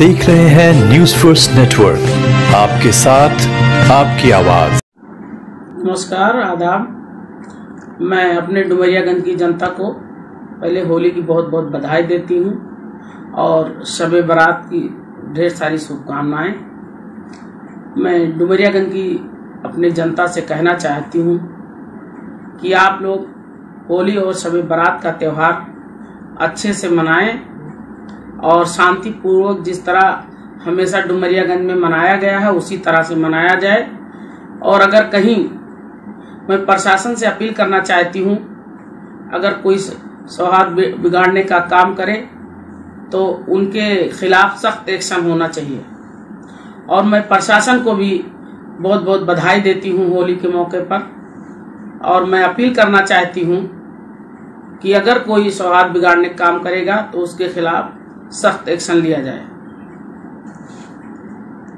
देख रहे हैं न्यूज़ फ़र्स्ट नेटवर्क आपके साथ, आपकी आवाज़। नमस्कार, आदाब। मैं अपने डुमरियागंज की जनता को पहले होली की बहुत बहुत बधाई देती हूँ और शब बारात की ढेर सारी शुभकामनाएँ। मैं डुमरियागंज की अपने जनता से कहना चाहती हूँ कि आप लोग होली और शब बारात का त्यौहार अच्छे से मनाएँ और शांतिपूर्वक जिस तरह हमेशा डुमरियागंज में मनाया गया है, उसी तरह से मनाया जाए। और अगर कहीं मैं प्रशासन से अपील करना चाहती हूँ, अगर कोई सौहार्द बिगाड़ने का काम करे तो उनके खिलाफ सख्त एक्शन होना चाहिए। और मैं प्रशासन को भी बहुत बहुत बधाई देती हूँ होली के मौके पर। और मैं अपील करना चाहती हूँ कि अगर कोई सौहार्द बिगाड़ने का काम करेगा तो उसके खिलाफ सख्त एक्शन लिया जाए।